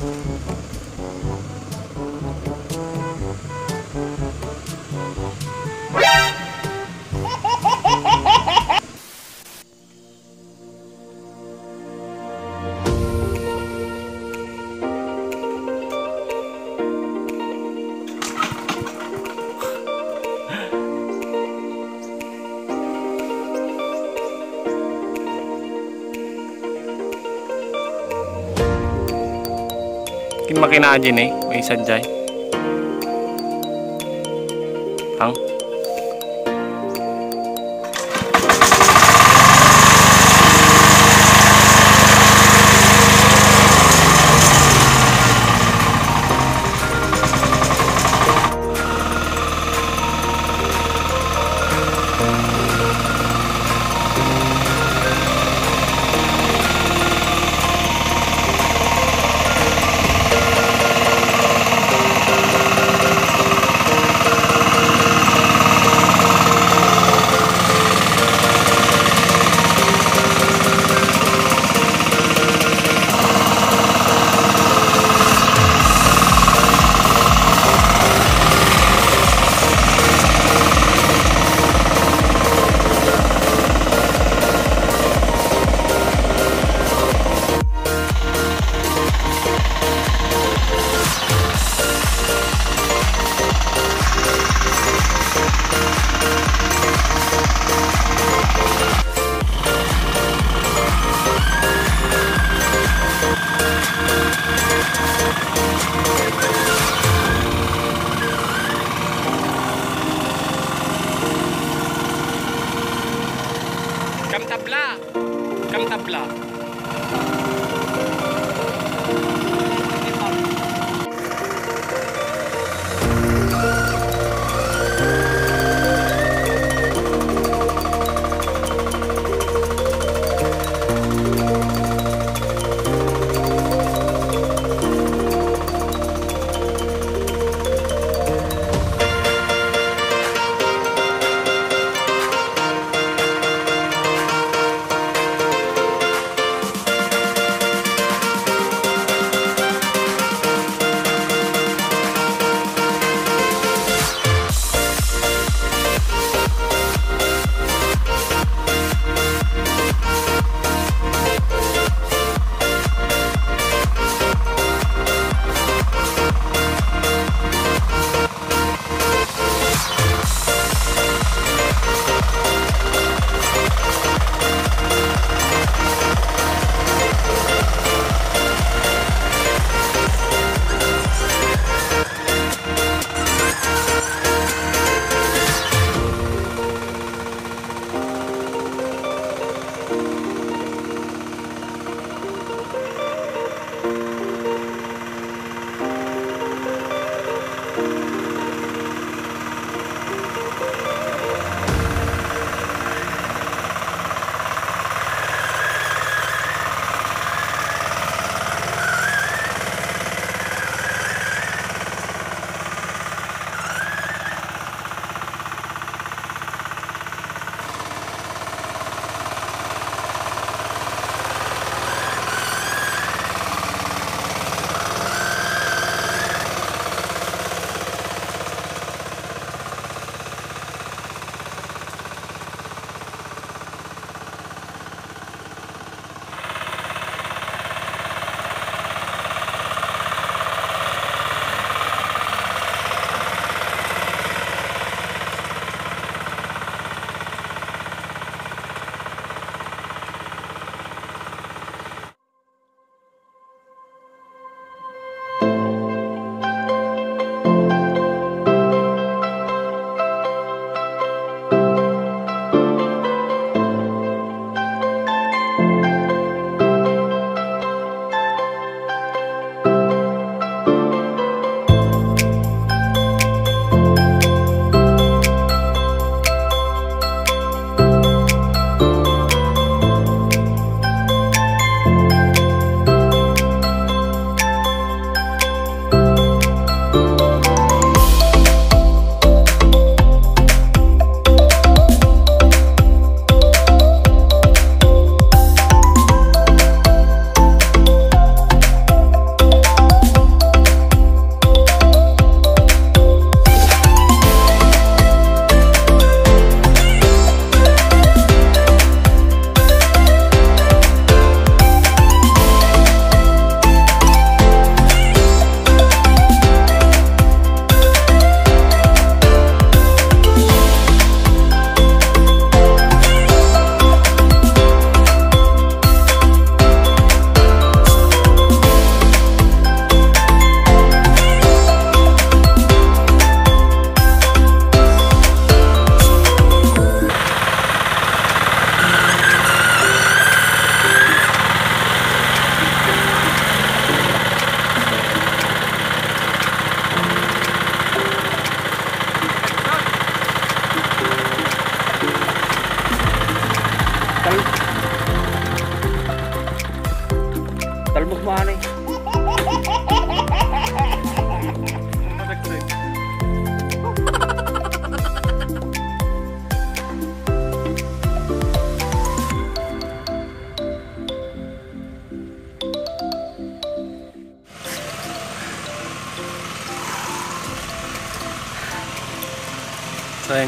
Música Kin makinaan eh, may sanjay.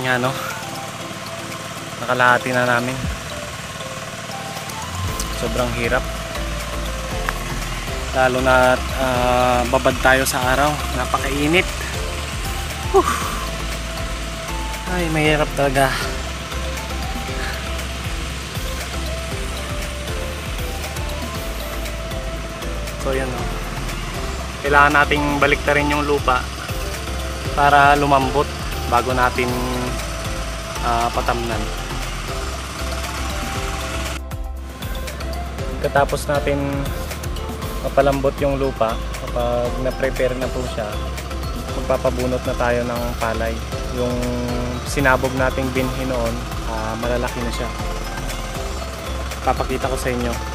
Ayan nga no. Nakalahati na namin. Sobrang hirap. Lalo na ah, babad tayo sa araw. Napakainit. Whew. Ay, mahirap talaga. So yan no. Kailangan nating baliktarin yung lupa para lumambot bago natin ah, patamnan. Katapos natin mapalambot yung lupa, kapag na-prepare na po siya, magpapabunot na tayo ng palay. Yung sinabog nating binhi noon, ah, malalaki na siya. Papakita ko sa inyo.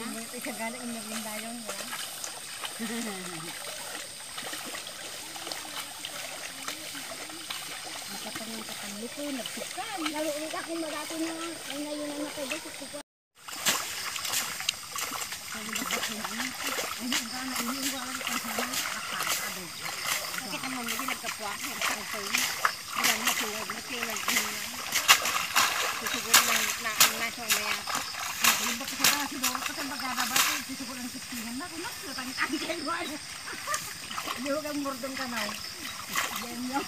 Inarinda yung wala. Nakatangin ka kami ko, nagsikan. Ulit ako magati na ay ngayon na nakubo sa sikan. Bakit naman hindi nagkapuak ng pangpang? Walang matuwag na kailan ina. Murdong ka na. Yan yun.